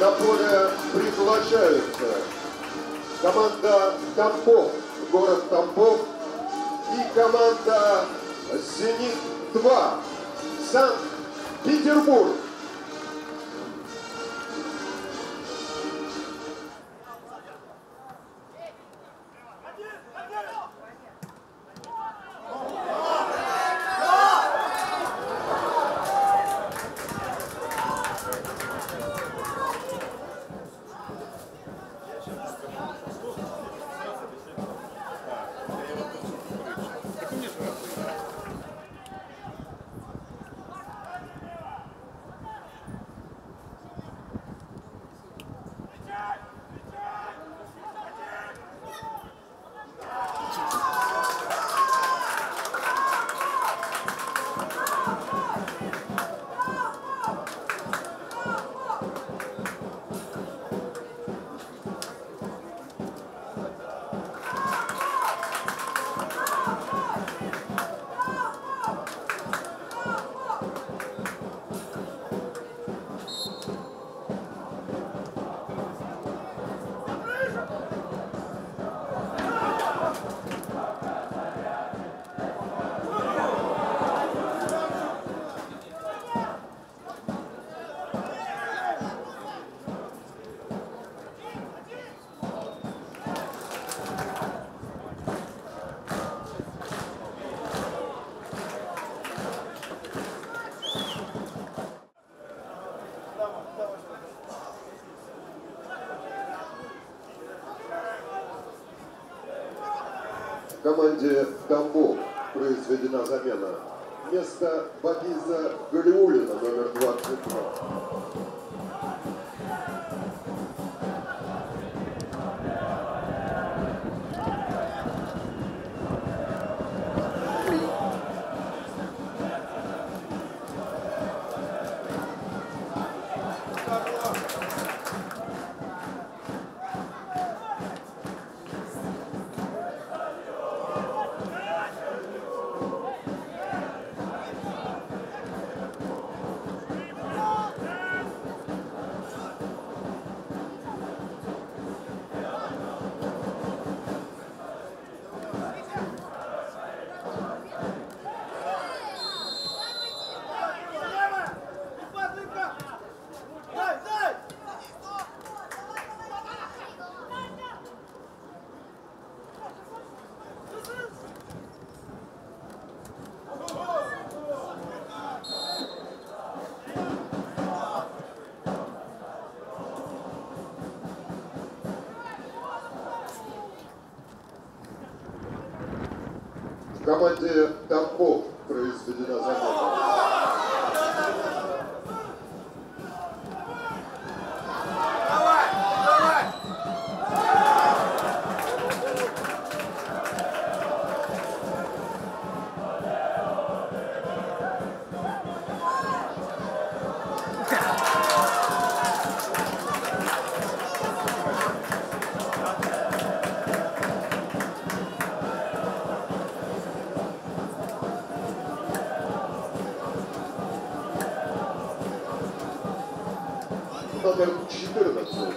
на поле приглашаются команда Тамбов, город Тамбов и команда Зенит-2, Санкт-Петербург. Команде Тамбов произведена замена. Вместо Багиза Галиулина номер 22. В команде Тамбов произведена замена. Номер 14.